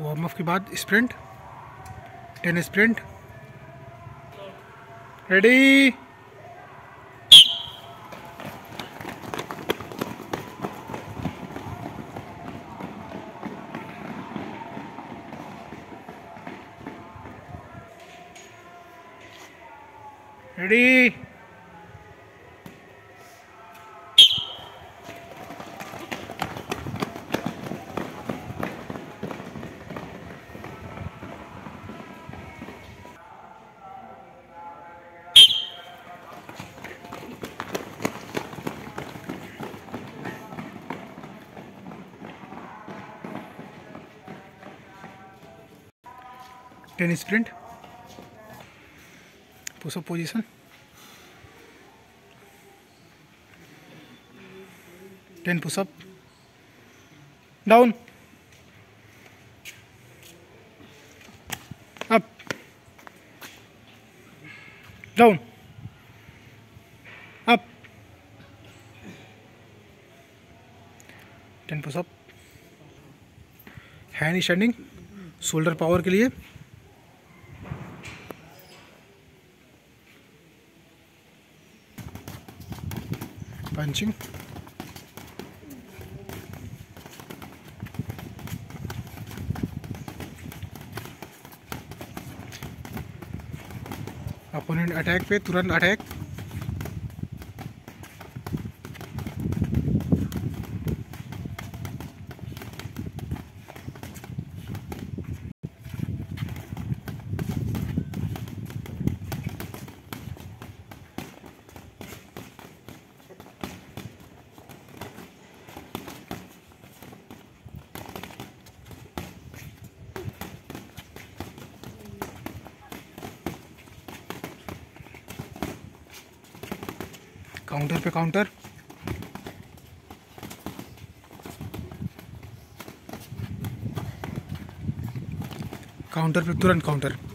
Warm up के बाद sprint ten sprint. Ready ready ten sprint. Pushup position ten pushup down up down up ten pushup hand standing shoulder power के लिए। Punching opponent attack पे तुरंत attack counter पे counter. Counter पे तुरंत counter.